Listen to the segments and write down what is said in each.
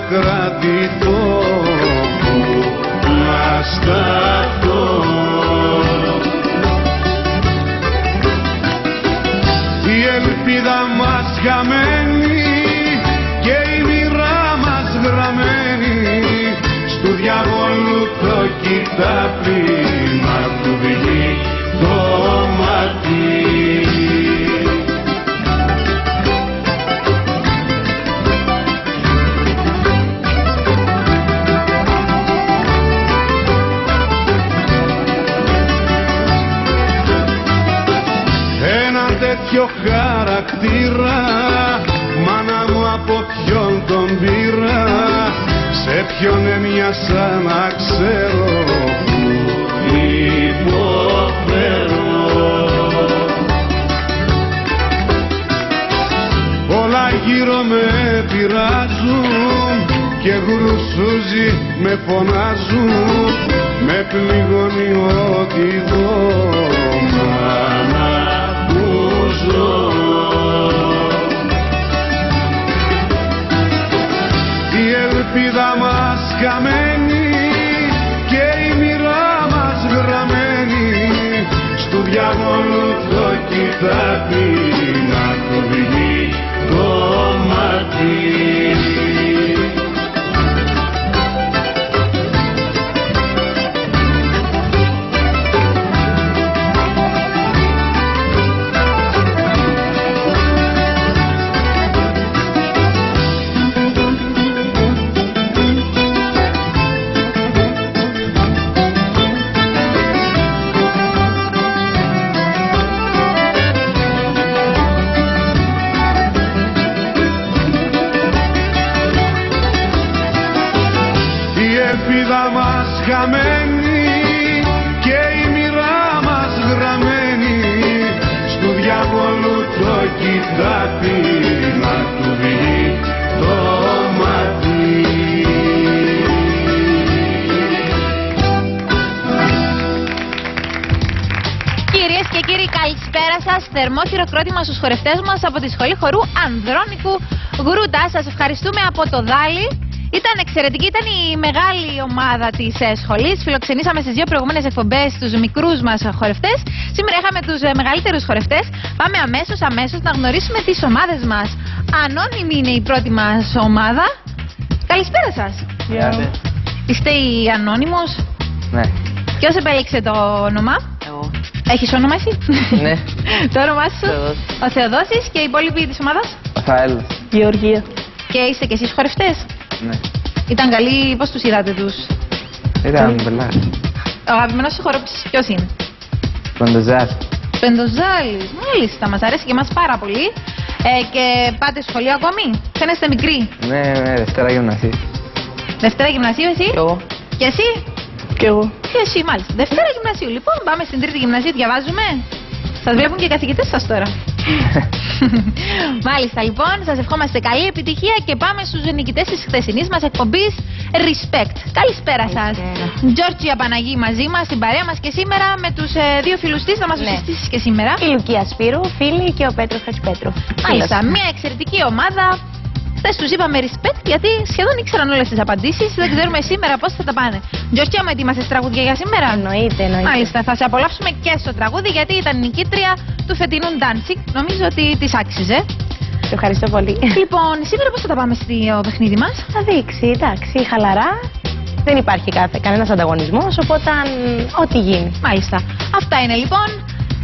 μου με φωνάζουν με πληγώνει ό,τι δω. Μάνα που ζω. Η ελπίδα μας χαμένη και η μοίρα μας γραμμένη στου διαβόλου το κοιτάπι καλησπέρα σας. Θερμό χειροκρότημα στους χορευτές μας από τη Σχολή Χορού Ανδρώνικου Γρούτα. Σας ευχαριστούμε από το Δάλι. Ήταν εξαιρετική, ήταν η μεγάλη ομάδα της σχολής. Φιλοξενήσαμε στις δύο προηγούμενες εκπομπές τους μικρούς μας χορευτές. Σήμερα είχαμε τους μεγαλύτερους χορευτές. Πάμε αμέσως, αμέσως να γνωρίσουμε τις ομάδες μας. Ανώνυμη είναι η πρώτη μας ομάδα. Καλησπέρα σας. Είστε η Ανώνυμος; Ναι, Ποιος επέλεξε το όνομα, εγώ. Έχεις όνομα εσύ; Ναι. το όνομά σου; Θεοδόσης. Ο Θεοδόσης και οι υπόλοιποι της ομάδας; Ο Θαέλος. Γεωργία. Και είστε κι εσείς χορευτές; Ναι. Ήταν καλοί, πώς τους είδατε τους; Ήταν μπελάς. Ο αγαπημένο σου χορόπτη ποιος είναι; Κοντοζάρ. Πεντοζάλη. Μάλιστα, μας αρέσει και εμάς πάρα πολύ. Ε, και πάτε σχολείο ακόμη; Φαίνεστε μικροί. Ναι, ναι, Δευτέρα γυμνασίου. Δευτέρα γυμνασίου, εσύ; εγώ. Και εσύ; Κι εγώ. Και εσύ, μάλιστα. Δευτέρα γυμνασίου. Λοιπόν, πάμε στην τρίτη γυμνασίου, διαβάζουμε. Σα βλέπουν και οι καθηγητές σας τώρα. Μάλιστα, λοιπόν, σας ευχόμαστε καλή επιτυχία και πάμε στους νικητές της χθεσινής μας εκπομπής Respect. Καλησπέρα σας. Τζόρτζια Παναγή μαζί μας, στην παρέα μας και σήμερα με τους δύο φίλους της. Να μας Ναι. συστήσει και σήμερα. Η Λουκία Σπύρου, φίλη και ο Πέτρος Χατζηπέτρου. Μάλιστα, μια εξαιρετική ομάδα. Χθες τους είπαμε respect γιατί σχεδόν ήξεραν όλες τις απαντήσεις. Δεν ξέρουμε σήμερα πώς θα τα πάνε. Τζόρτζια, με ετοίμασες τραγούδια για σήμερα; Εννοείται, εννοείται. Μάλιστα, θα σε απολαύσουμε και στο τραγούδι γιατί ήταν νικήτρια του φετινού Dancing. Νομίζω ότι τη άξιζε. Το ευχαριστώ πολύ. λοιπόν, σήμερα πώς θα τα πάμε στο παιχνίδι μας; Θα δείξει, εντάξει, χαλαρά. Δεν υπάρχει κάθε, κανένας ανταγωνισμός, οπότε αν, ό,τι γίνει. Μάλιστα. Αυτά είναι λοιπόν.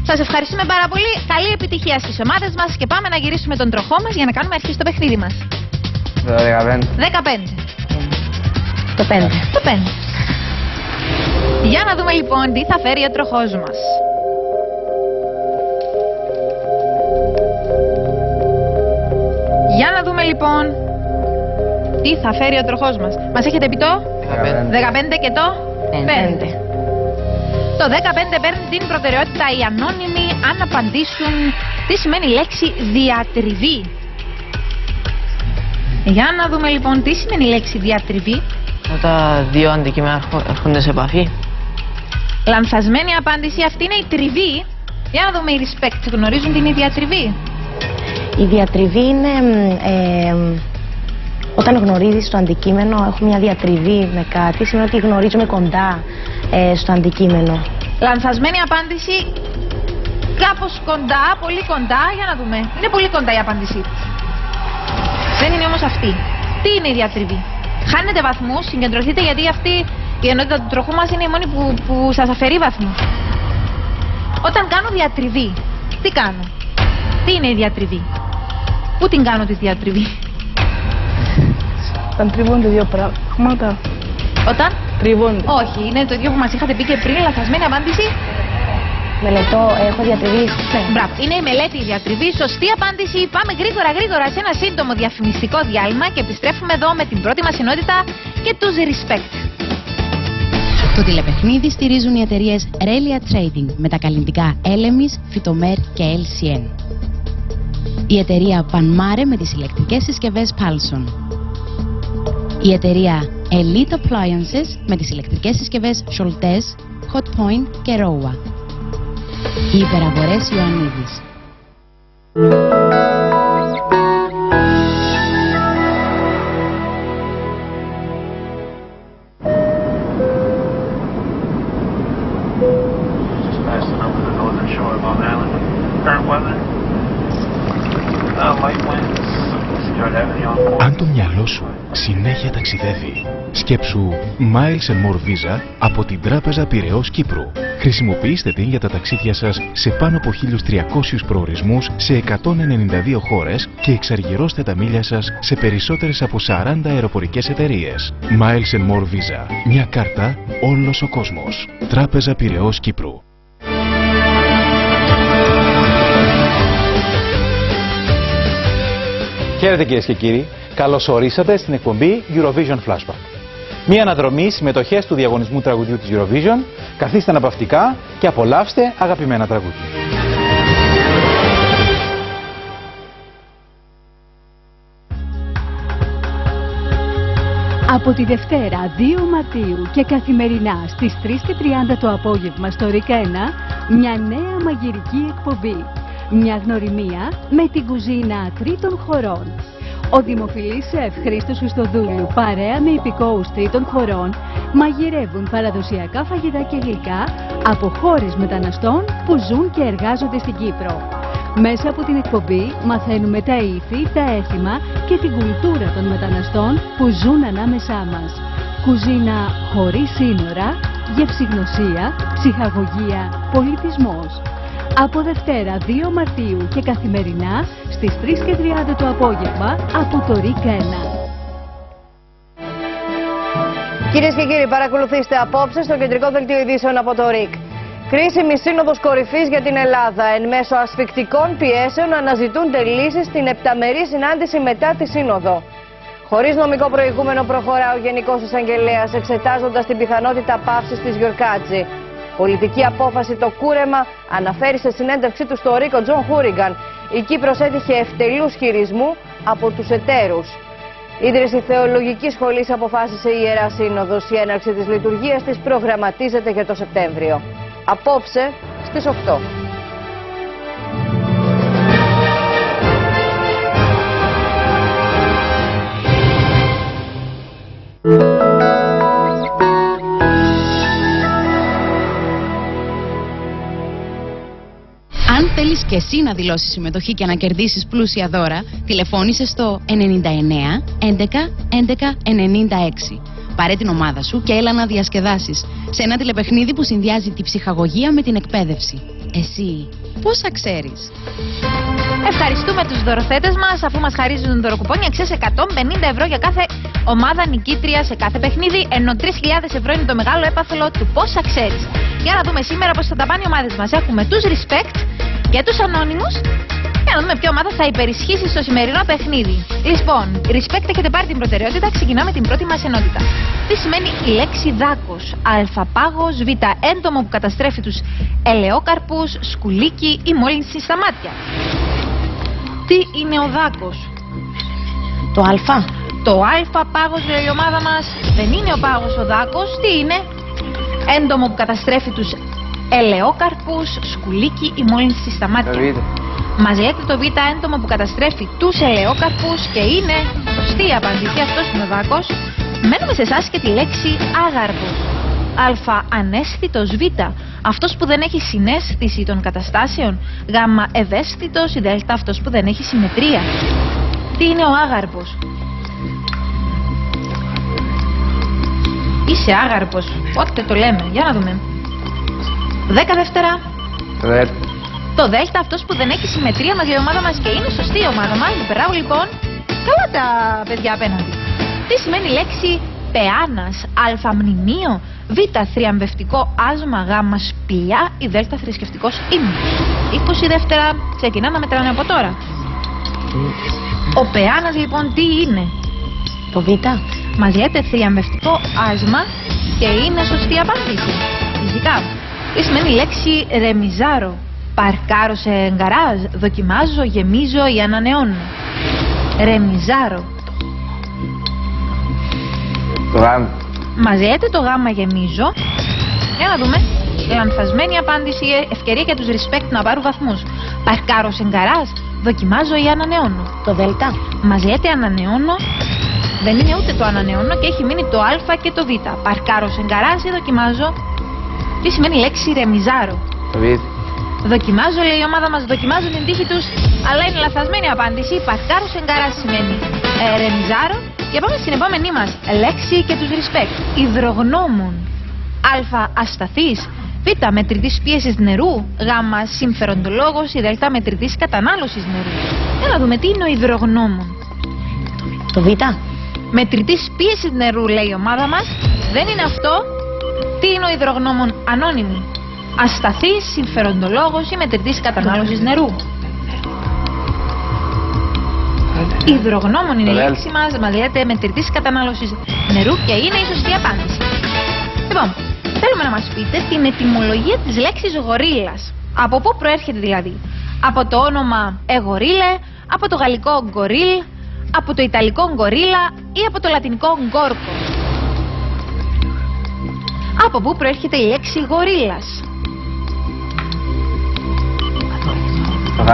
Σας ευχαριστούμε πάρα πολύ. Καλή επιτυχία στις ομάδες μας και πάμε να γυρίσουμε τον τροχό μας για να κάνουμε αρχή στο παιχνίδι μας. 15. 15. Το 5. Το 5. Για να δούμε λοιπόν τι θα φέρει ο τροχός μας. Για να δούμε λοιπόν τι θα φέρει ο τροχός μας. Μας έχετε πει το; 15. 15 και το; 5. Το 15 παίρνει την προτεραιότητα οι ανώνυμοι αν απαντήσουν τι σημαίνει η λέξη διατριβή. Για να δούμε λοιπόν τι σημαίνει η λέξη διατριβή. Όταν δύο αντικείμενα έρχο- έρχονται σε επαφή. Λανθασμένη απάντηση αυτή είναι η τριβή. Για να δούμε οι respect γνωρίζουν την ίδια τριβή. Η διατριβή είναι μ, ε, μ, όταν γνωρίζεις το αντικείμενο, έχουμε μια διατριβή με κάτι, σημαίνει ότι γνωρίζουμε κοντά ε, στο αντικείμενο. Λανθασμένη απάντηση κάπως κοντά, πολύ κοντά. Για να δούμε. Είναι πολύ κοντά η απάντησή της. Δεν είναι όμως αυτή. Τι είναι η διατριβή; Χάνετε βαθμούς, συγκεντρωθείτε γιατί αυτή η ενότητα του τροχού μας είναι η μόνη που, που σας αφαιρεί βαθμούς. Όταν κάνω διατριβή, τι κάνω; Τι είναι η διατριβή; Πού την κάνω τη διατριβή; Όταν τριβούνται δύο πράγματα. Όταν; Τριβούνται. Όχι, είναι το ίδιο που μας είχατε πει και πριν, λαθασμένη απάντηση. Μελετώ, έχω διατριβή. Ναι. Μπράβο. Είναι η μελέτη η διατριβή. Σωστή απάντηση. Πάμε γρήγορα γρήγορα σε ένα σύντομο διαφημιστικό διάλειμμα και επιστρέφουμε εδώ με την πρώτη μας ενότητα και τους Respect. Το τηλεπαιχνίδι στηρίζουν οι εταιρείες Relia Trading με τα καλλιντικά Elemis, Fitomer και LCN. Η εταιρεία Panmare με τις ηλεκτρικές συσκευές Palson. Η εταιρεία Elite Appliances με τις ηλεκτρικές συσκευές Scholtes, Hotpoint και Rowa. y para Boresio Amiguis. Αν το μυαλό σου συνέχεια ταξιδεύει, σκέψου Miles and More Visa από την Τράπεζα Πυραιός Κύπρου. Χρησιμοποιήστε την για τα ταξίδια σας σε πάνω από 1.300 προορισμούς σε 192 χώρες και εξαργυρώστε τα μίλια σας σε περισσότερες από 40 αεροπορικές εταιρείες. Miles and More Visa. Μια κάρτα, όλος ο κόσμος. Τράπεζα Πυραιός Κύπρου. Χαίρετε κυρίες και κύριοι, καλώς ορίσατε στην εκπομπή Eurovision Flashback. Μία αναδρομή συμμετοχές του διαγωνισμού τραγουδιού της Eurovision. Καθίστε αναπαυτικά και απολαύστε αγαπημένα τραγούδια. Από τη Δευτέρα 2 Μαρτίου και καθημερινά στις 3 και 30 το απόγευμα στο ΡΙΚΑ 1, μια νέα μαγειρική εκπομπή. Μια γνωριμία με την κουζίνα τρίτων χωρών. Ο δημοφιλής σεφ Χρήστος Χριστοδούλου παρέα με υπηκόους τρίτων χωρών μαγειρεύουν παραδοσιακά φαγητά και γλυκά από χώρες μεταναστών που ζουν και εργάζονται στην Κύπρο. Μέσα από την εκπομπή μαθαίνουμε τα ήθη, τα έθιμα και την κουλτούρα των μεταναστών που ζουν ανάμεσά μας. Κουζίνα χωρίς σύνορα, γευσηγνωσία, ψυχαγωγία, πολιτισμός. Από Δευτέρα 2 Μαρτίου και καθημερινά στις 3 και 30 το απόγευμα από το ΡΙΚ 1. Κυρίες και κύριοι, παρακολουθήστε απόψε στο κεντρικό δελτίο ειδήσεων από το ΡΙΚ. Κρίσιμη σύνοδος κορυφής για την Ελλάδα. Εν μέσω ασφικτικών πιέσεων αναζητούνται λύσεις στην επταμερή συνάντηση μετά τη σύνοδο. Χωρίς νομικό προηγούμενο προχωρά ο Γενικός Εισαγγελέας εξετάζοντας την πιθανότητα πάυσης της Γιορκάτζη. Πολιτική απόφαση το κούρεμα αναφέρει σε συνέντευξή του στο ΡΙΚ ο Τζον Χούρικαν. Η Κύπρος έτυχε ευτελούς χειρισμού από τους εταίρους. Ίδρυση Θεολογικής Σχολής αποφάσισε η Ιερά Σύνοδος. Η έναρξη της λειτουργίας της προγραμματίζεται για το Σεπτέμβριο. Απόψε στις 8. Αν θέλεις και εσύ να δηλώσεις συμμετοχή και να κερδίσεις πλούσια δώρα, τηλεφώνησε στο 99 11 11 96. Πάρε την ομάδα σου και έλα να διασκεδάσεις σε ένα τηλεπαιχνίδι που συνδυάζει τη ψυχαγωγία με την εκπαίδευση. Εσύ, πόσα ξέρεις; Ευχαριστούμε τους δωροθέτες μας αφού μας χαρίζουν δωροκουπόνια αξίας 150 ευρώ για κάθε ομάδα νικήτρια σε κάθε παιχνίδι, ενώ 3.000 ευρώ είναι το μεγάλο έπαθλο του πόσα ξέρεις. Για να δούμε σήμερα πώς θα τα πάνε οι ομάδες μας. Έχουμε τους Respect και τους Ανώνυμους. Για Για να δούμε ποια ομάδα θα υπερισχύσεις στο σημερινό παιχνίδι. Λοιπόν, respect έχετε πάρει την προτεραιότητα, ξεκινάμε την πρώτη μας ενότητα. Τι σημαίνει η λέξη δάκος; Α πάγο, Β έντομο που καταστρέφει τους ελαιόκαρπους, σκουλίκι ή μόλυνση στα μάτια. Τι είναι ο δάκος; Το Α. Το α πάγος λέει η ομάδα μας δεν είναι ο πάγος ο δάκος, τι είναι; Έντομο που καταστρέφει τους ελαιόκαρπους, σκουλίκι ή μόλυνση στα μάτια. Το β. Μας λέτε το β έντομο που καταστρέφει τους ελαιόκαρπους και είναι σωστή η απάντηση, αυτός είναι ο δάκος. Μένουμε σε εσάς και τη λέξη άγαρπος. Α. Ανέστητος Β. Αυτός που δεν έχει συνέστηση των καταστάσεων. Γ. Ευαίσθητος ή Δ. Αυτός που δεν έχει συμμετρία. Τι είναι ο άγαρπος; Είσαι άγαρπος. Πότε το λέμε. Για να δούμε. Δέκα δεύτερα. Το δ. Το δέλτα αυτός που δεν έχει συμμετρία μαζί η ομάδα μας και είναι σωστή η ομάδα μας. Μπράβο λοιπόν. Καλά τα παιδιά απέναντι. Τι σημαίνει η λέξη πεάνας, α μνημείο, β θριαμβευτικό άσμα, γ σπηλιά ή δ θρησκευτικός ύμνος. 20 δεύτερα ξεκινάμε να μετράνε από τώρα. Ο πεάνας λοιπόν τι είναι; Το Β. Μας λέτε θριαμβευτικό άσμα και είναι σωστή απάντηση. Φυσικά. Τι σημαίνει η λέξη ρεμιζάρο. Παρκάρω σε γκαράζ, δοκιμάζω, γεμίζω ή ανανεώνω. Ρεμιζάρο. Το γ. Μας λέτε το γάμα γεμίζω. Για να δούμε. Λανθασμένη απάντηση, ευκαιρία για τους respect να πάρουν βαθμούς. Παρκάρω σε γκαράζ, δοκιμάζω ή ανανεώνω. Το Δέλτα. Μας λέτε ανανεώνω. Δεν είναι ούτε το ανανεώνω και έχει μείνει το α και το β. Παρκάρω σε γκαράζ ή δοκιμάζω. Τι σημαίνει η λέξη ρεμιζάρω. Το β. Δοκιμάζω, λέει η ομάδα μας, δοκιμάζουν την τύχη τους, αλλά είναι λαθασμένη απάντηση. Παρκάρω σε γκαράζ σημαίνει ε, ρεμιζάρω. Και πάμε στην επόμενή μας λέξη και τους respect. Υδρογνώμων. Α. Ασταθή. Β. Μετρητής πίεσης νερού. Γ. Συμφεροντολόγος. Ή Δ. Μετρητής κατανάλωσης νερού. Για να δούμε τι είναι ο υδρογνώμων. Το Β. Μετρητής πίεσης νερού, λέει η ομάδα μας. Δεν είναι αυτό. Τι είναι ο υδρογνώμων ανώνυμη; Ασταθής, συμφεροντολόγος ή μετρητής κατανάλωσης νερού; Υδρογνώμων είναι η λέξη μας. Μα λέτε μετρητής κατανάλωσης νερού και είναι η σωστή απάντηση. Λοιπόν, θέλουμε να μας πείτε την ετυμολογία της λέξης γορίλας. Από πού προέρχεται δηλαδή; Από το όνομα εγωρίλε, από το γαλλικό γκορίλ, από το ιταλικό γκορίλα ή από το λατινικό γκόρκο; Από πού προέρχεται η λέξη γορίλας; Το γ.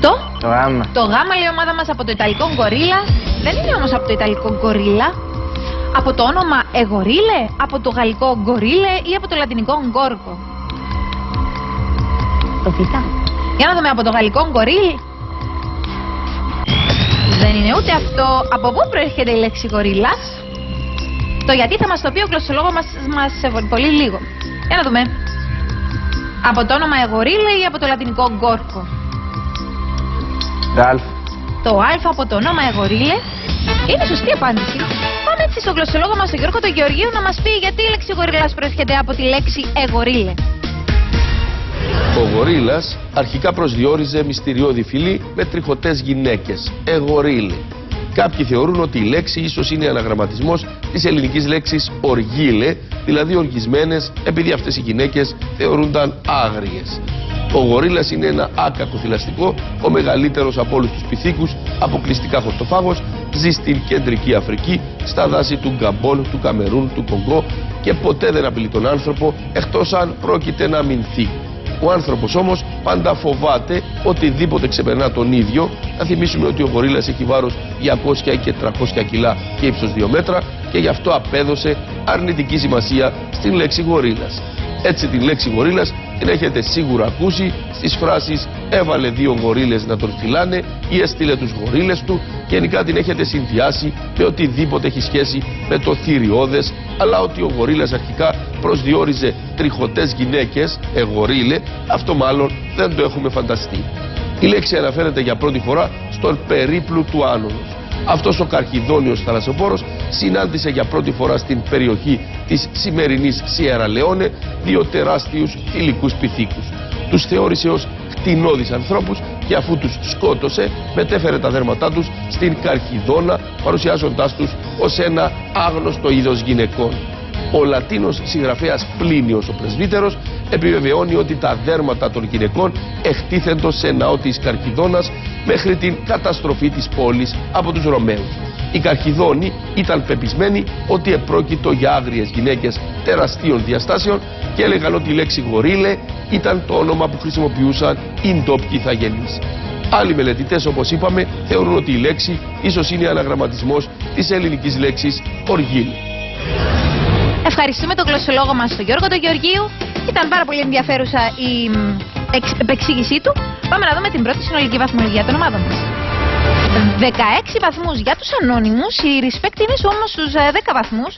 Το, Το γ. το γάμα λέει η ομάδα μας από το ιταλικό γκορίλα. Δεν είναι όμως από το ιταλικό γκορίλα. Από το όνομα εγωρίλε, από το γαλλικό γκορίλε ή από το λατινικό γκόρκο. Το Β. Για να δούμε από το γαλλικό γκορίλ. Δεν είναι ούτε αυτό. Από πού προέρχεται η λέξη γορίλας; Το γιατί θα μας το πει ο γλωσσολόγος μας, μας σε πολύ λίγο. Για να δούμε. Από το όνομα εγωρίλε ή από το λατινικό γκόρκο; Το α. Το α από το όνομα εγωρίλε είναι σωστή απάντηση. Πάμε έτσι στο γλωσσολόγο μας τον Γιώργο τον Γεωργίου να μας πει γιατί η λέξη γορίλας προέρχεται από τη λέξη εγωρίλε. Ο γορίλας αρχικά προσδιορίζε μυστηριώδη φυλή με τριχωτές γυναίκες, εγωρίλη. Κάποιοι θεωρούν ότι η λέξη ίσως είναι αναγραμματισμός της ελληνικής λέξης οργίλε, δηλαδή οργισμένες, επειδή αυτές οι γυναίκες θεωρούνταν άγριες. Ο γορίλας είναι ένα άκακο θηλαστικό, ο μεγαλύτερος από όλους τους πυθίκους, αποκλειστικά χορτοφάγος, ζει στην κεντρική Αφρική, στα δάση του Γκαμπόν, του Καμερούν, του Κονγκό και ποτέ δεν απειλεί τον άνθρωπο εκτός αν πρόκειται να αμυνθεί. Ο άνθρωπος όμως πάντα φοβάται οτιδήποτε ξεπερνά τον ίδιο. Να θυμίσουμε ότι ο γορίλας έχει βάρος 200 και 300 κιλά και ύψος 2 μέτρα και γι' αυτό απέδωσε αρνητική σημασία στην λέξη γορίλας. Έτσι την λέξη γορίλας την έχετε σίγουρα ακούσει στις φράσεις έβαλε δύο γορίλες να τον φυλάνε ή έστειλε τους γορίλες του και γενικά την έχετε συνδυάσει με οτιδήποτε έχει σχέση με το θηριώδες αλλά ότι ο γορίλας αρχικά προσδιορίζε τριχωτές γυναίκες, εγωρίλε, αυτό μάλλον δεν το έχουμε φανταστεί. Η λέξη αναφέρεται για πρώτη φορά στον περίπλου του Άνωνος. Αυτός ο καρχιδόνιος θαλασσοπόρος συνάντησε για πρώτη φορά στην περιοχή της σημερινής Σιέρα Λεόνε δύο τεράστιους θηλυκούς πυθίκους. Τους θεώρησε ως κτηνώδεις ανθρώπους και αφού τους σκότωσε μετέφερε τα δέρματά τους στην Καρχιδόνα παρουσιάζοντάς τους ως ένα άγνωστο είδος γυναικών. Ο Λατίνος συγγραφέας Πλίνιος ο πρεσβύτερος επιβεβαιώνει ότι τα δέρματα των γυναικών εκτίθεντο σε ναό της Καρχιδόνας μέχρι την καταστροφή της πόλης από τους Ρωμαίους. Οι Καρχιδόνοι ήταν πεπισμένοι ότι επρόκειτο για άγριες γυναίκες τεραστίων διαστάσεων και έλεγαν ότι η λέξη γορίλε ήταν το όνομα που χρησιμοποιούσαν οι ντόπιοι ηθαγενείς. Άλλοι μελετητές όπως είπαμε θεωρούν ότι η λέξη ίσως είναι αναγραμματισμός της ελληνικής λέξης οργίλ. Ευχαριστούμε τον γλωσσολόγο μας τον Γιώργο τον Γεωργίου. Ήταν πάρα πολύ ενδιαφέρουσα η μ, εξ- επεξήγησή του. Πάμε να δούμε την πρώτη συνολική βαθμολογία των ομάδων μας. 16 βαθμούς για τους ανώνυμους, οι respect είναι όμως στους ε, 10 βαθμούς.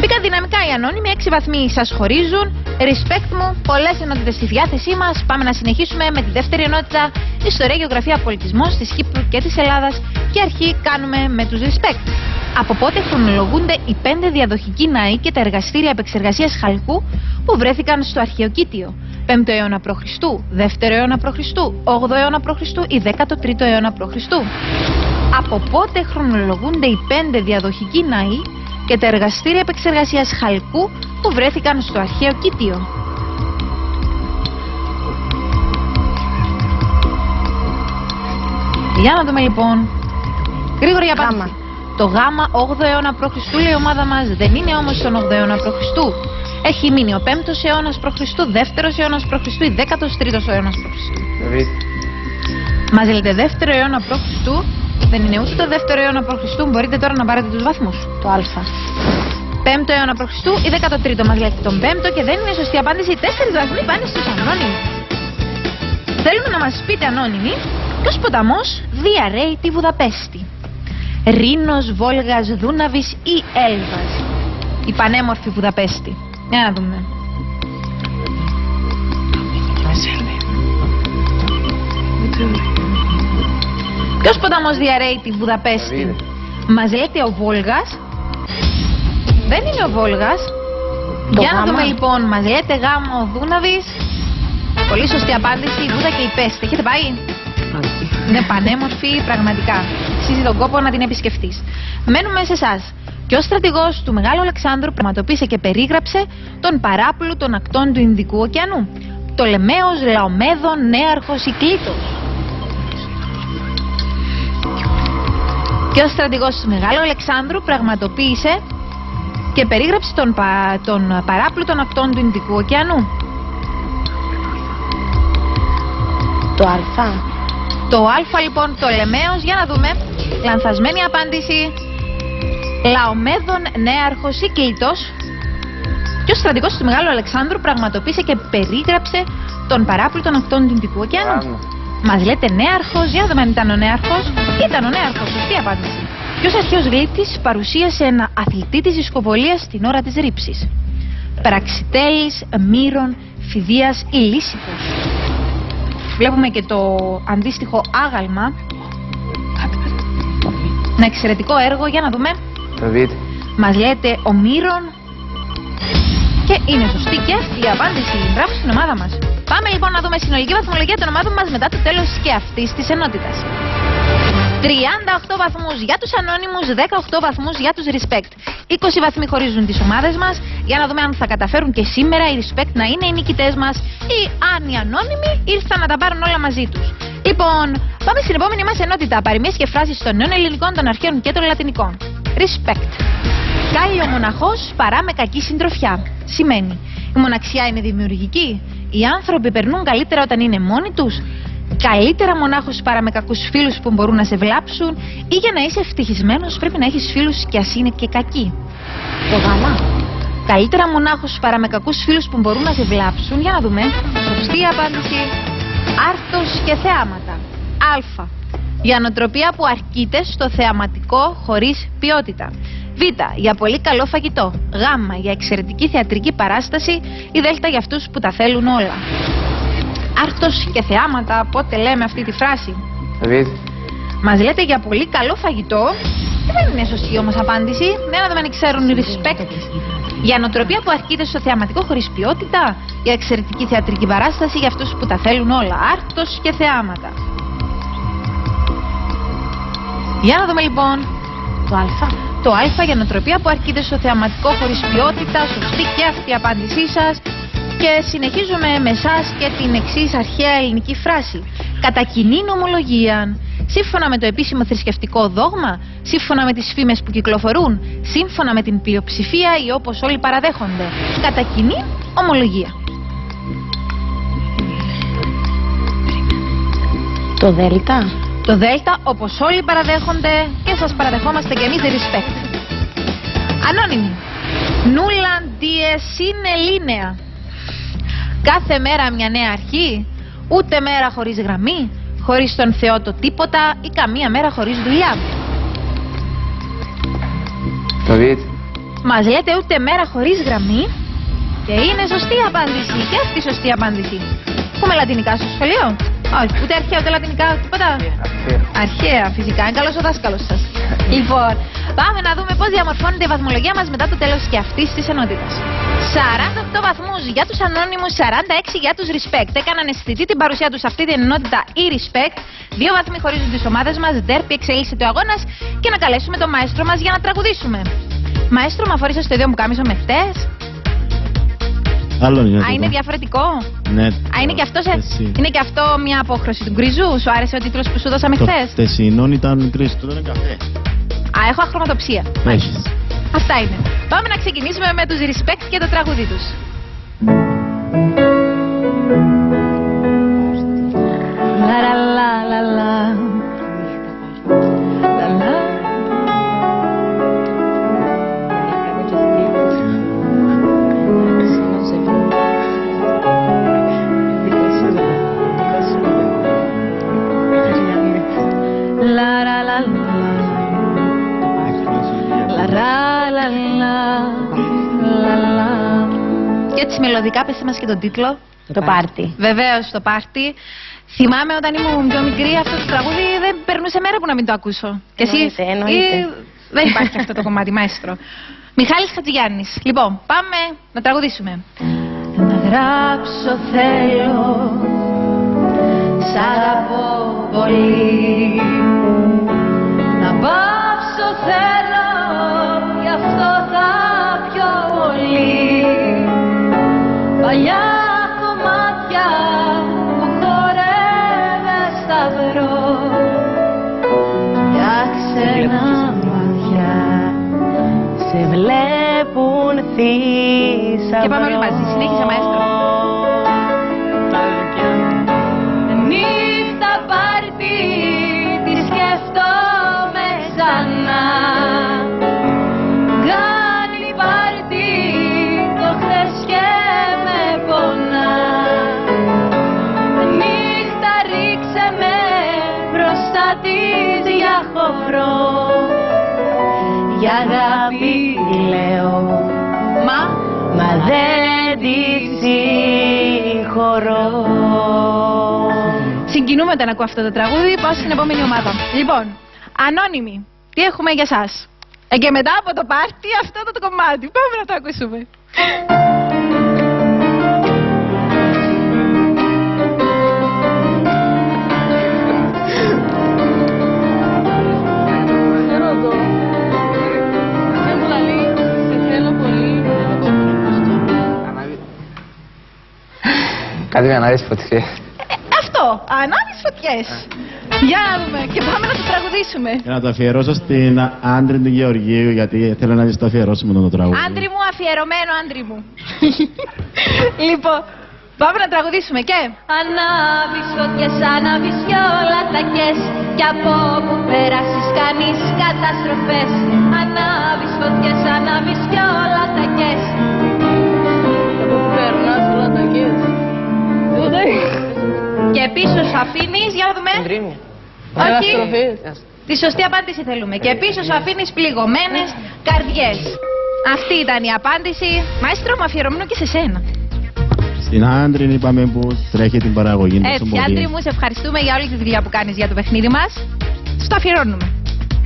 Μπήκαν δυναμικά οι ανώνυμοι, 6 βαθμοί σας χωρίζουν. Respect μου, πολλές ενότητες στη διάθεσή μας. Πάμε να συνεχίσουμε με τη δεύτερη ενότητα, Ιστορία, Γεωγραφία, Πολιτισμός της Κύπρου και της Ελλάδας και αρχή κάνουμε με τους respect. Από πότε χρονολογούνται οι πέντε διαδοχικοί ναοί και τα εργαστήρια επεξεργασίας χαλκού που βρέθηκαν στο αρχαιοκήτιο. 5ο αιώνα π.Χ., 2ο αιώνα π.Χ., 8ο αιώνα π.Χ. ή 13ο αιώνα π.Χ. Από πότε χρονολογούνται οι πέντε διαδοχικοί ναοί και τα εργαστήρια επεξεργασίας χαλκού που βρέθηκαν στο αρχαίο Κήτιο. Για να δούμε λοιπόν. Γρήγορα η απάντηση. Το γάμα 8ο αιώνα π.Χ. λέει η ομάδα μας δεν είναι όμως στον 8ο αιώνα π.Χ. Έχει μείνει ο 5ος αιώνας π.Χ., 2ος αιώνας π.Χ. ή 13ος αιώνας π.Χ. David. Μας λέτε δεύτερο αιώνα π.Χ. Δεν είναι ούτε το δεύτερο αιώνα π.Χ. Μπορείτε τώρα να πάρετε τους βαθμούς. Το α. 5ο αιώνα π.Χ. ή 13ο μας λέτε τον 5ο και δεν είναι σωστή απάντηση. Τέσσερις βαθμοί πάνε στους ανώνυμους. Θέλουμε να μας πείτε ανώνυμοι ποιος ποταμός διαρρέει τη Βουδαπέστη. Ρήνος, Βόλγας, Δούναβης ή Έλβας. Η πανέμορφη Βουδαπέστη. Για να δούμε. Ποιος ποταμός διαρρέει τη Βουδαπέστη; Μας λέτε ο Βόλγας. Δεν είναι ο Βόλγας. Το Για να γάμα. δούμε λοιπόν. Μας λέτε γάμα ο Δούναβης. Πολύ σωστή απάντηση. Η Βούδα και η Πέστη. Έχετε πάει; Είναι πανέμορφη πραγματικά. Αξίζει τον κόπο να την επισκεφτείς. Μένουμε σε εσάς. Και ο στρατηγός του Μεγάλου Αλεξάνδρου πραγματοποίησε και περίγραψε τον παράπλου των ακτών του Ινδικού ωκεανού. Το Λεμαίος, Λαομέδων, Νέαρχος ή Και ο στρατηγός του Μεγάλου Αλεξάνδρου πραγματοποίησε και περίγραψε τον, πα, τον παράπλου των ακτών του Ινδικού ωκεανού; Το α. Το Α λοιπόν το Λεμαίος, για να δούμε. Λανθασμένη απάντηση. Λαομέδων νέαρχος ή κλήτος. Και ο στρατηγός του Μεγάλου Αλεξάνδρου πραγματοποίησε και περίγραψε τον παράπλου των ακτών του Ινδικού ωκεανού; Γάμο. Μας λέτε νέαρχος, για να δούμε αν ήταν ο νέαρχος. Ήταν ο νέαρχος, σωστή απάντηση. Ποιος αρχαίος γλύπτης παρουσίασε ένα αθλητή της ισκοβολίας την ώρα της ρήψης. Πραξιτέλης, Μύρον, Φιδίας ή Λύσιπος. Βλέπουμε και το αντίστοιχο άγαλμα. Ένα εξαιρετικό έργο, για να δούμε. David. Μας λέτε ο Μύρον. Και είναι σωστή και αυτή η απάντηση. Μπράβο στην ομάδα μας. Πάμε λοιπόν να δούμε συνολική βαθμολογία των ομάδων μας μετά το τέλος και αυτής της ενότητας. 38 βαθμούς για τους ανώνυμους, 18 βαθμούς για τους respect. 20 βαθμοί χωρίζουν τις ομάδες μας για να δούμε αν θα καταφέρουν και σήμερα οι respect να είναι οι νικητές μας ή αν οι ανώνυμοι ήρθαν να τα πάρουν όλα μαζί τους. Λοιπόν, πάμε στην επόμενη μας ενότητα. Παροιμίες και φράσεις των νέων ελληνικών, των αρχαίων και των λατινικών. Respect. Κάλλιο μοναχός παρά με κακή συντροφιά. Σημαίνει, η μοναξιά είναι δημιουργική. Οι άνθρωποι περνούν καλύτερα όταν είναι μόνοι τους. Καλύτερα μονάχος παρά με κακούς φίλους που μπορούν να σε βλάψουν. Ή για να είσαι ευτυχισμένος πρέπει να έχεις φίλους και ας είναι και κακοί. Το γάμα. Καλύτερα μονάχος παρά με κακούς φίλους που μπορούν να σε βλάψουν. Για να δούμε. Σωστή απάντηση. Άρτος και θεάματα. Α. Για νοοτροπία που αρκείται στο θεαματικό χωρίς ποιότητα. Β. Για πολύ καλό φαγητό. Γ. Για εξαιρετική θεατρική παράσταση. Ή Δ. Για αυτούς που τα θέλουν όλα. Άρτος και θεάματα. Πότε λέμε αυτή τη φράση. David. Μας λέτε για πολύ καλό φαγητό. Και δεν είναι σωστή όμως απάντηση. Δεν να δούμε αν ξέρουν respect. Για νοοτροπία που αρκείται στο θεαματικό χωρίς ποιότητα. Για εξαιρετική θεατρική παράσταση για αυτούς που τα θέλουν όλα. Άρτος και θεάματα. Για να δούμε λοιπόν. Το Α. Το Α για νοοτροπία που αρκείται στο θεαματικό χωρίς ποιότητα, σωστή και αυτή η απάντησή σας. Και συνεχίζουμε με εσά και την εξής αρχαία ελληνική φράση. Κατά κοινή νομολογία. Σύμφωνα με το επίσημο θρησκευτικό δόγμα, σύμφωνα με τις φήμες που κυκλοφορούν, σύμφωνα με την πλειοψηφία ή όπως όλοι παραδέχονται. Κατά κοινή ομολογία. Το Δέλτα. Το Δέλτα, όπως όλοι παραδέχονται και σας παραδεχόμαστε και εμείς respect. Ανώνυμη. Νούλαν dies sine linea. Κάθε μέρα μια νέα αρχή, ούτε μέρα χωρίς γραμμή, χωρίς τον Θεό το τίποτα ή καμία μέρα χωρίς δουλειά. Το Β. Μας λέτε ούτε μέρα χωρίς γραμμή; Και είναι σωστή απάντηση και αυτή η σωστή απάντηση. Έχουμε λατινικά στο σχολείο. Όχι, ούτε αρχαία ούτε λατινικά, τίποτα. Αρχαία, φυσικά. Είναι καλός ο δάσκαλος σας. λοιπόν, πάμε να δούμε πώς διαμορφώνεται η βαθμολογία μας μετά το τέλος και αυτής της ενότητας. 48 βαθμούς για τους ανώνυμους, 46 για τους respect. Έκαναν αισθητή την παρουσία τους σε αυτή την ενότητα ή respect. Δύο βαθμοί χωρίζουν τις ομάδες μας, derby εξελίσσεται ο αγώνας και να καλέσουμε τον μαέστρο μας για να τραγουδήσουμε. Μαέστρο, μου αφορήσε στο ίδιο που κάμισο με χτες. Άλλο είναι. Α, είναι διαφορετικό. Ναι. Α, είναι και, αυτός σε... Εσύ. είναι και αυτό μια απόχρωση του γκριζού. Σου άρεσε ο τίτλος που σου δώσαμε Το χθες; χτεσινό ήταν κρίση, τώρα είναι καφέ. Α, έχω αχρωματοψία. Έχεις. Αυτά είναι. Πάμε να ξεκινήσουμε με τους respect και το τραγούδι τους. Λα λα λα έτσι μελωδικά πέστε μας και τον τίτλο. Το πάρτι. Βεβαίως το πάρτι. Θυμάμαι όταν ήμουν πιο μικρή αυτό το τραγούδι δεν περνούσε μέρα που να μην το ακούσω. Και εσύ; Εννοείται, εννοείται. ή δεν υπάρχει αυτό το κομμάτι μαέστρο. Μιχάλης Χατζηγιάννης. Λοιπόν, πάμε να τραγουδήσουμε. Να γράψω θέλω Σ' αγαπώ πολύ Να πάψω θέλω Παλιά κομμάτια που χορεύες θα βρω Για ξένα μάτια Σε βλέπουν θύσα Και πάμε όλοι μαζί. Συνέχισε μαέστρο. Της για χορό Για αγάπη λέω Μα Μα δεν τη συγχωρώ Συγκινούμε όταν ακούω αυτό το τραγούδι. Πάω στην επόμενη ομάδα. Λοιπόν, ανώνυμοι, τι έχουμε για εσά. Ε, και μετά από το πάρτι αυτό το, το κομμάτι. Πάμε να το ακούσουμε. Κάτι με ανάδειες φωτιές. Αυτό, ανάβεις φωτιές. Για να δούμε και πάμε να το τραγουδήσουμε. Για να το αφιερώσω στην άντρη του Γεωργίου, γιατί θέλω να της το αφιερώσουμε το τραγούδι. Άντρη μου, αφιερωμένο άντρη μου. λοιπόν, πάμε να τραγουδήσουμε και. Ανάβεις φωτιές, ανάβεις όλα τα κες Κι από όπου πέρασεις κάνεις καταστροφές Ανάβεις φωτιές, Και πίσω σου αφήνεις, για να δούμε. Όχι. Τη σωστή απάντηση θέλουμε. Και πίσω σου αφήνεις πληγωμένες καρδιές. Αυτή ήταν η απάντηση. Μαέστρο μου αφιερωμένο και σε σένα. Στην άντρη είπαμε που τρέχει την παραγωγή τόσο Έτσι, πολύ. άντρη μου, σε ευχαριστούμε για όλη τη δουλειά που κάνεις για το παιχνίδι μας. Στο αφιερώνουμε.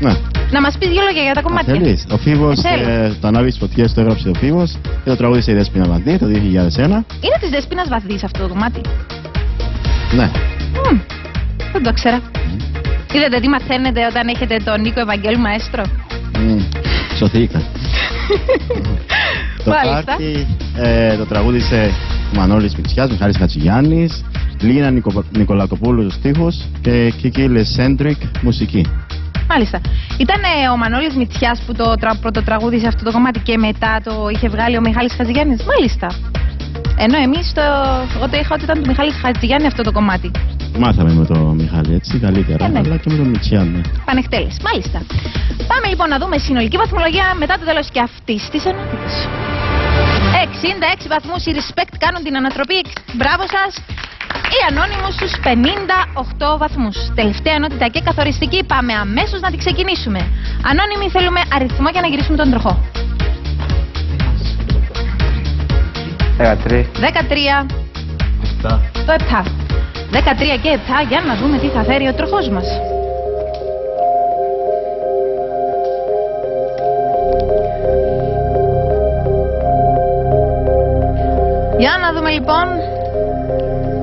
Ναι. Να μας πεις δύο λόγια για τα κομμάτια. Θέλεις. Ο Φίβος, Ε, θέλω. ε, το ανάβεις φωτιές το έγραψε ο Φίβος και το τραγούδισε η Δέσποινα Βαντή το 2001. Είναι της Δέσποινας Βανδή αυτό το κομμάτι. Ναι. Μμμ, δεν το 'ξερα. Είδατε τι μαθαίνετε όταν έχετε τον Νίκο Ευαγγέλου Μαέστρο. Μμ, Σωθήκα. το Μάλιστα. πάρτι ε, το τραγούδισε ο Μανώλης Μητσιάς, Μιχάλης Χατζηγιάννης, Λίνα Νικο, Νικολακοπούλου στίχος και Κίκι Λέσεντριτς μουσική. Μάλιστα. Ήταν ε, ο Μανώλης Μητσιάς που το τρα, πρωτοτραγούδισε αυτό το κομμάτι και μετά το είχε βγάλει ο Μιχάλης Χατζηγιάννης; Μάλιστα. Ενώ εμείς το. Εγώ το είχα ότι ήταν του Μιχάλη Χατζηγιάννη αυτό το κομμάτι. Μάθαμε με το Μιχάλη έτσι καλύτερα, Ε, ναι. αλλά και με τον Μητσιά, ναι. Πανεκτέλεση. Μάλιστα. Πάμε λοιπόν να δούμε συνολική βαθμολογία μετά το τέλος και αυτή της ενότητας. 66 βαθμούς οι respect κάνουν την ανατροπή. Μπράβο σας. Οι ανώνυμους στους 58 βαθμούς. Τελευταία ενότητα και καθοριστική. Πάμε αμέσως να τη ξεκινήσουμε. Ανώνυμοι θέλουμε αριθμό για να γυρίσουμε τον τροχό. 13. 13. Το 7. 13 και 7 για να δούμε τι θα φέρει ο τροχός μας. Για να δούμε λοιπόν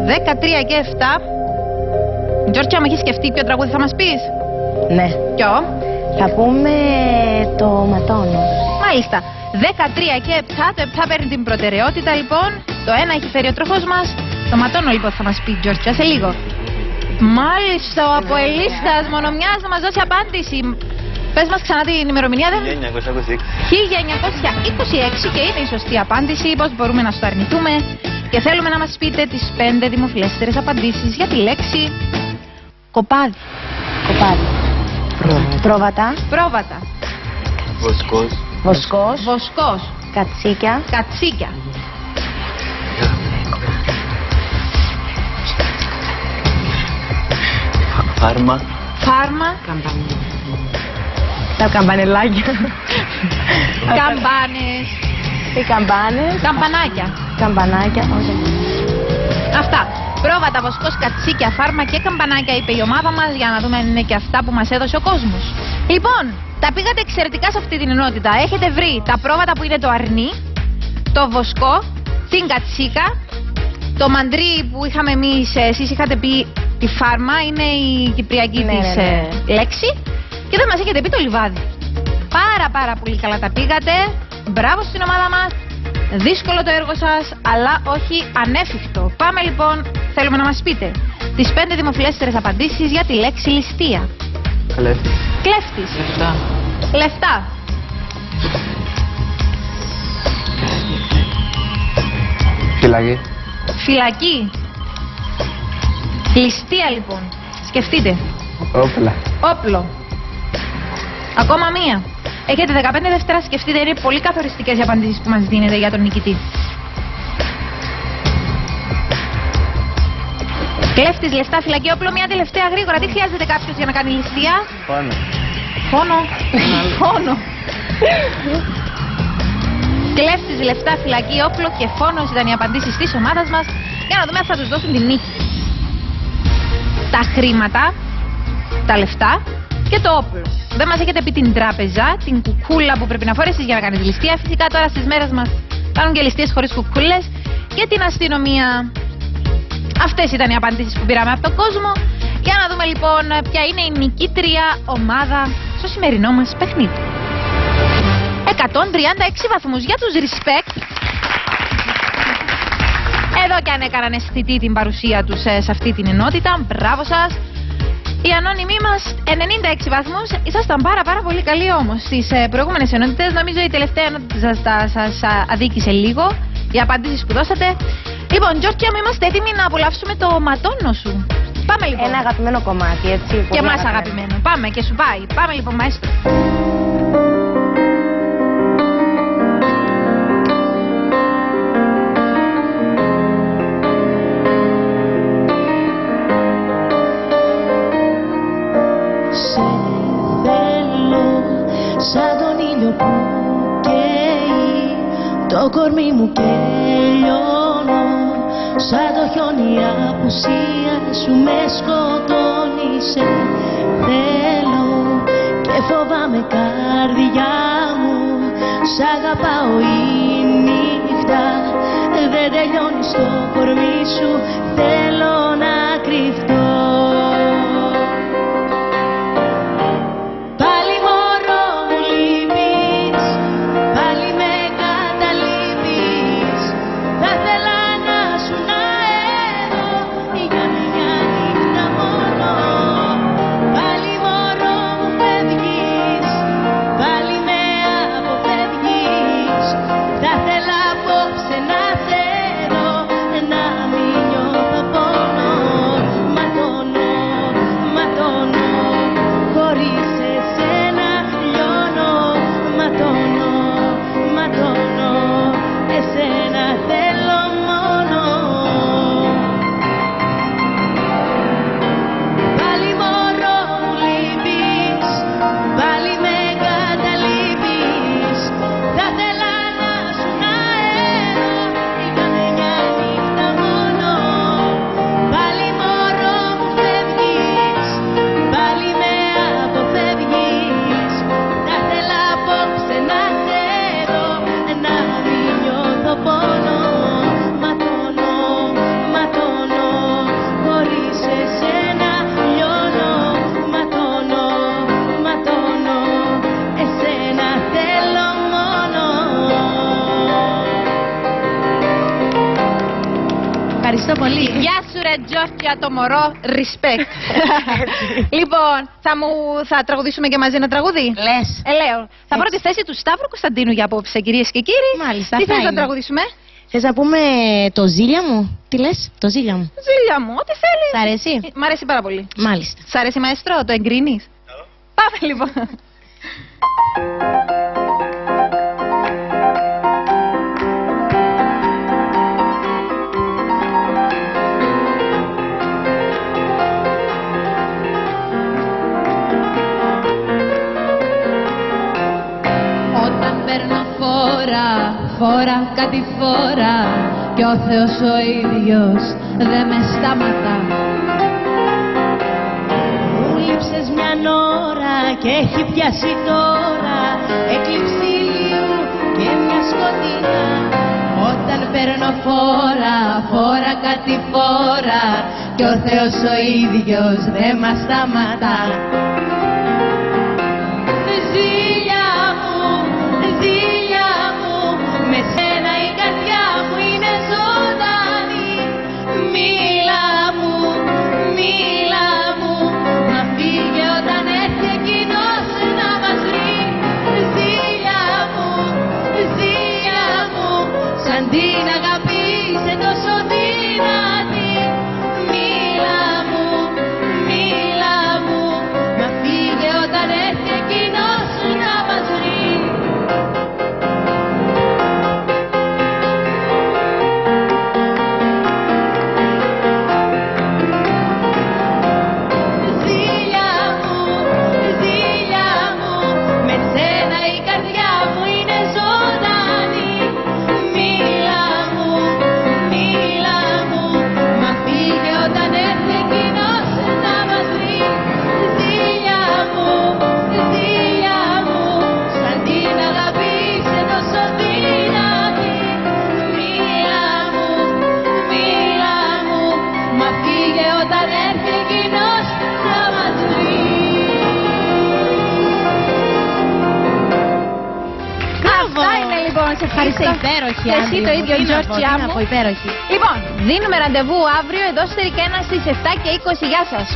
13 και 7 Γιώργια, μου έχεις σκεφτεί ποιο τραγούδι θα μας πεις; Ναι. Ποιο; Θα πούμε το ματώνο. Μάλιστα 13 και 7 Το 7 παίρνει την προτεραιότητα λοιπόν Το 1 έχει φέρει ο τροχός μας Το ματώνο λοιπόν θα μας πει Γιώργια σε λίγο Μάλιστα ο Αποελίστας Μονομιάς να μας δώσει απάντηση Πες μας ξανά την ημερομηνία δεν 1926 και είναι η σωστή απάντηση. Πώς μπορούμε να στο αρνηθούμε; Και θέλουμε να μας πείτε τις πέντε δημοφιλέστερες απαντήσεις για τη λέξη κοπάδι. Κοπάδι. Πρόβατα. Πρόβατα. Βοσκός. Βοσκός. Βοσκός. Κατσίκια. Κατσίκια. Φάρμα. Φάρμα. Τα καμπανελάκια. Καμπάνες. Οι καμπάνες. Καμπανάκια. Καμπανάκια. όχι. Αυτά. Πρόβατα, βοσκός, κατσίκια, φάρμα και καμπανάκια είπε η ομάδα μας για να δούμε αν είναι και αυτά που μας έδωσε ο κόσμος. Λοιπόν, τα πήγατε εξαιρετικά σε αυτή την ενότητα. Έχετε βρει τα πρόβατα που είναι το αρνί, το βοσκό, την κατσίκα, το μαντρί που είχαμε εμείς, εσείς είχατε πει τη φάρμα, είναι η κυπριακή Ναι, της ναι, ναι. ε, λέξη. Και δεν μας έχετε πει το λιβάδι. Πάρα πάρα πολύ καλά τα πήγατε. Μπράβο στην ομάδα μας. Δύσκολο το έργο σας, αλλά όχι ανέφικτο. Πάμε λοιπόν, θέλουμε να μας πείτε τις πέντε δημοφιλέστερες απαντήσεις για τη λέξη ληστεία. Κλέφτης. Κλέφτης. Λεφτά. Λεφτά. Φυλακή. Φυλακή. Ληστεία λοιπόν. Σκεφτείτε. Όπλα. Όπλο. Ακόμα μία. Έχετε 15 δεύτερα, σκεφτείτε, είναι πολύ καθοριστικές οι απαντήσεις που μας δίνετε για τον νικητή. Κλέφτης, λεφτά, φυλακή, όπλο, μία τελευταία γρήγορα. Τι χρειάζεται κάποιος για να κάνει ληστεία; Φόνο. Φόνο. Φόνο. Κλέφτης, λεφτά, φυλακή, όπλο και φόνος ήταν οι απαντήσεις της ομάδας μας για να δούμε αν θα τους δώσουν την νίκη. Τα χρήματα, τα λεφτά και το όπλο. Δεν μας έχετε πει την τράπεζα, την κουκούλα που πρέπει να φορέσεις για να κάνεις ληστεία. Φυσικά τώρα στις μέρες μας κάνουν και ληστείες χωρίς κουκούλες και την αστυνομία. Αυτές ήταν οι απαντήσεις που πήραμε από τον κόσμο. Για να δούμε λοιπόν ποια είναι η νικήτρια ομάδα στο σημερινό μας παιχνίδι. 136 βαθμούς για τους Respect. Εδώ και αν έκαναν αισθητή την παρουσία τους ε, σε αυτή την ενότητα. Μπράβο σας. Οι ανώνυμοι μας 96 βαθμούς. Ήσασταν πάρα πάρα πολύ καλοί όμως. Στις ε, προηγούμενες ενότητες νομίζω η τελευταία ενότητα σας, τα- σας α, αδίκησε λίγο. Οι απαντήσεις που δώσατε. Λοιπόν, Γιώργια μου είμαστε έτοιμοι να απολαύσουμε το ματώνο σου. Πάμε λοιπόν. Ένα αγαπημένο κομμάτι, έτσι. Και πολύ εμά αγαπημένο. Πάμε και σου πάει. Πάμε λοιπόν, μαέστρο. Σε θέλω σαν τον ήλιο που καίει το κορμί μου και λιώνω σαν το χιόνι η απουσία σου με σκοτώνει σε θέλω και φοβάμαι καρδιά μου. Σ' αγαπάω η νύχτα. Δεν τελειώνει στο κορμί σου. Θέλω να κρυφτώ το μωρό, respect. λοιπόν, θα, μου, θα τραγουδήσουμε και μαζί ένα τραγούδι; Λες. Ε, λέω. Θα πάρω τη θέση του Σταύρου Κωνσταντίνου για απόψε, κυρίες και κύριοι. Μάλιστα, Τι αυτά θες να είναι. τραγουδήσουμε; Θες να πούμε το ζήλια μου; Τι λες, το ζήλια μου. Ζήλια μου, ό,τι θέλεις. Σ' αρέσει; Μ' αρέσει πάρα πολύ. Μάλιστα. Σ' αρέσει μαέστρο, το εγκρίνεις; Πάμε λοιπόν. Φόρα κάτι φόρα και ο Θεός ο ίδιος δεν με σταματά. Μου λείψες μια ώρα και έχει πιάσει τώρα έκλειψη ηλίου και μια σκοτεινά. Όταν παίρνω φόρα, φόρα κάτι φόρα και ο Θεός ο ίδιος δεν μας σταματά. Εσύ Άντρη το μου. ίδιο, Τι να πω, Τζόρτζιά τι να μου. πω, υπέροχοι. Λοιπόν, δίνουμε ραντεβού αύριο εδώ στο Ρικένα στις 7 και 20. Γεια σας.